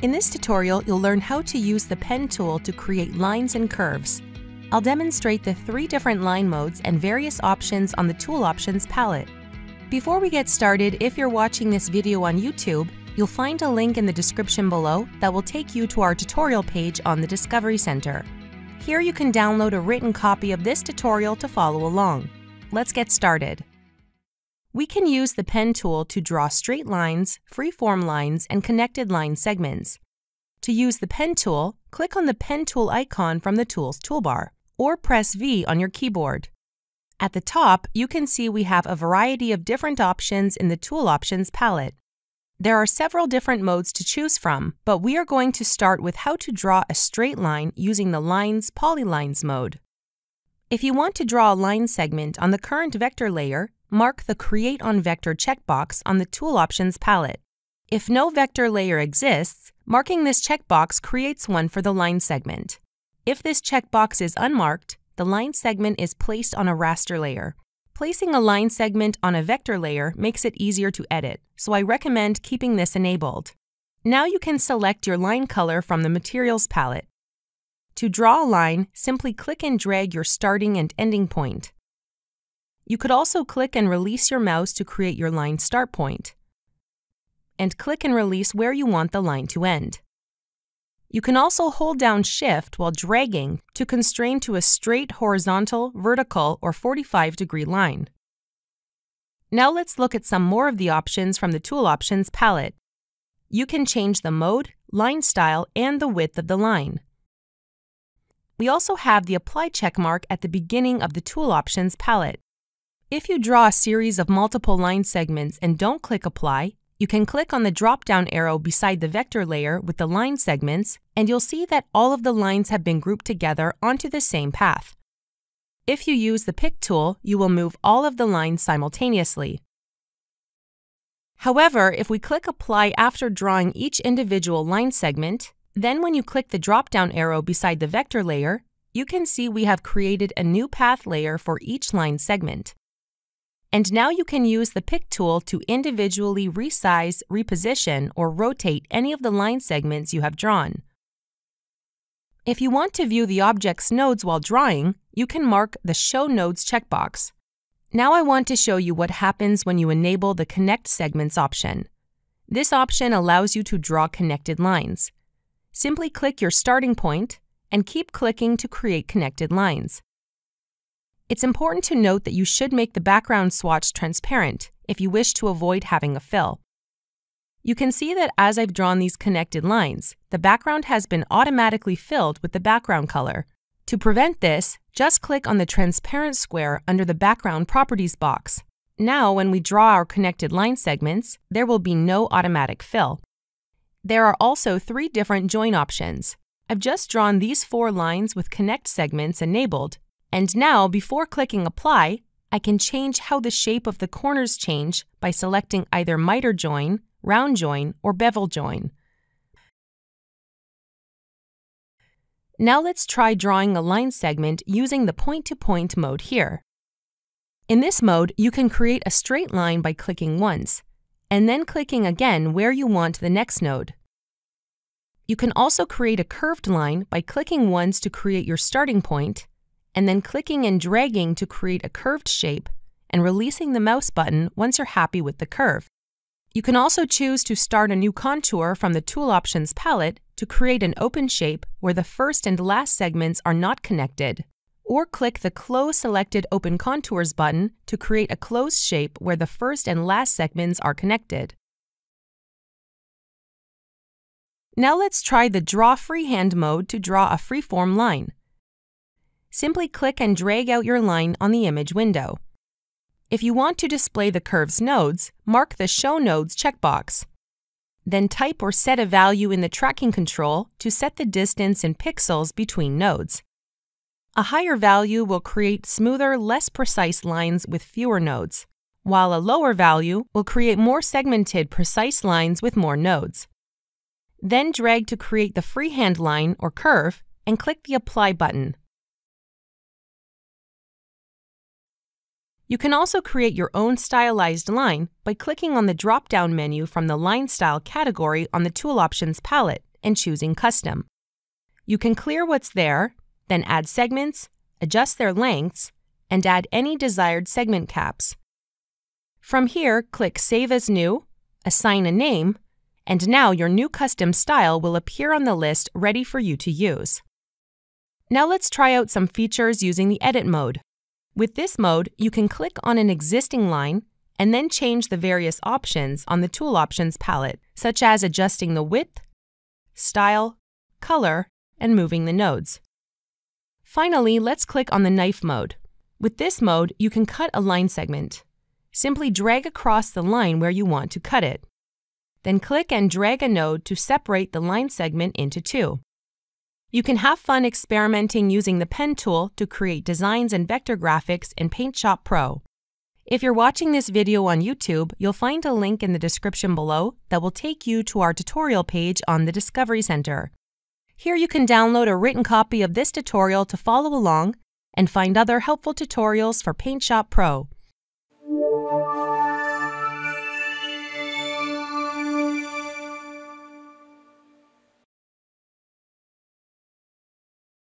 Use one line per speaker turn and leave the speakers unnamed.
In this tutorial, you'll learn how to use the pen tool to create lines and curves. I'll demonstrate the three different line modes and various options on the Tool Options palette. Before we get started, if you're watching this video on YouTube, you'll find a link in the description below that will take you to our tutorial page on the Discovery Center. Here you can download a written copy of this tutorial to follow along. Let's get started. We can use the pen tool to draw straight lines, freeform lines, and connected line segments. To use the pen tool, click on the pen tool icon from the Tools toolbar, or press V on your keyboard. At the top, you can see we have a variety of different options in the Tool Options palette. There are several different modes to choose from, but we are going to start with how to draw a straight line using the Lines Polylines mode. If you want to draw a line segment on the current vector layer, mark the Create on Vector checkbox on the Tool Options palette. If no vector layer exists, marking this checkbox creates one for the line segment. If this checkbox is unmarked, the line segment is placed on a raster layer. Placing a line segment on a vector layer makes it easier to edit, so I recommend keeping this enabled. Now you can select your line color from the Materials palette. To draw a line, simply click and drag your starting and ending point. You could also click and release your mouse to create your line start. And click and release where you want the line to end. You can also hold down Shift while dragging to constrain to a straight horizontal, vertical, or 45 degree line. Now let's look at some more of the options from the Tool Options palette. You can change the mode, line style, and the width of the line. We also have the Apply checkmark at the beginning of the Tool Options palette. If you draw a series of multiple line segments and don't click Apply, you can click on the drop-down arrow beside the vector layer with the line segments, and you'll see that all of the lines have been grouped together onto the same path. If you use the Pick tool, you will move all of the lines simultaneously. However, if we click Apply after drawing each individual line segment, then when you click the drop-down arrow beside the vector layer, you can see we have created a new path layer for each line segment. And now you can use the Pick tool to individually resize, reposition, or rotate any of the line segments you have drawn. If you want to view the object's nodes while drawing, you can mark the Show Nodes checkbox. Now I want to show you what happens when you enable the Connect Segments option. This option allows you to draw connected lines. Simply click your starting point and keep clicking to create connected lines. It's important to note that you should make the background swatch transparent if you wish to avoid having a fill. You can see that as I've drawn these connected lines, the background has been automatically filled with the background color. To prevent this, just click on the transparent square under the Background Properties box. Now, when we draw our connected line segments, there will be no automatic fill. There are also three different join options. I've just drawn these four lines with connect segments enabled and now, before clicking Apply, I can change how the shape of the corners change by selecting either miter join, round join, or bevel join. Now let's try drawing a line segment using the point-to-point -point mode here. In this mode, you can create a straight line by clicking once, and then clicking again where you want the next node. You can also create a curved line by clicking once to create your starting point and then clicking and dragging to create a curved shape and releasing the mouse button once you're happy with the curve. You can also choose to start a new contour from the Tool Options palette to create an open shape where the first and last segments are not connected, or click the Close Selected Open Contours button to create a closed shape where the first and last segments are connected. Now let's try the Draw Freehand mode to draw a freeform line simply click and drag out your line on the image window. If you want to display the curve's nodes, mark the Show Nodes checkbox. Then type or set a value in the tracking control to set the distance in pixels between nodes. A higher value will create smoother, less precise lines with fewer nodes, while a lower value will create more segmented, precise lines with more nodes. Then drag to create the freehand line or curve and click the Apply button. You can also create your own stylized line by clicking on the drop-down menu from the Line Style category on the Tool Options palette and choosing Custom. You can clear what's there, then add segments, adjust their lengths, and add any desired segment caps. From here, click Save as New, assign a name, and now your new custom style will appear on the list ready for you to use. Now let's try out some features using the Edit mode. With this mode, you can click on an existing line and then change the various options on the Tool Options palette, such as adjusting the width, style, color, and moving the nodes. Finally, let's click on the Knife mode. With this mode, you can cut a line segment. Simply drag across the line where you want to cut it. Then click and drag a node to separate the line segment into two. You can have fun experimenting using the pen tool to create designs and vector graphics in PaintShop Pro. If you're watching this video on YouTube, you'll find a link in the description below that will take you to our tutorial page on the Discovery Center. Here you can download a written copy of this tutorial to follow along and find other helpful tutorials for PaintShop Pro.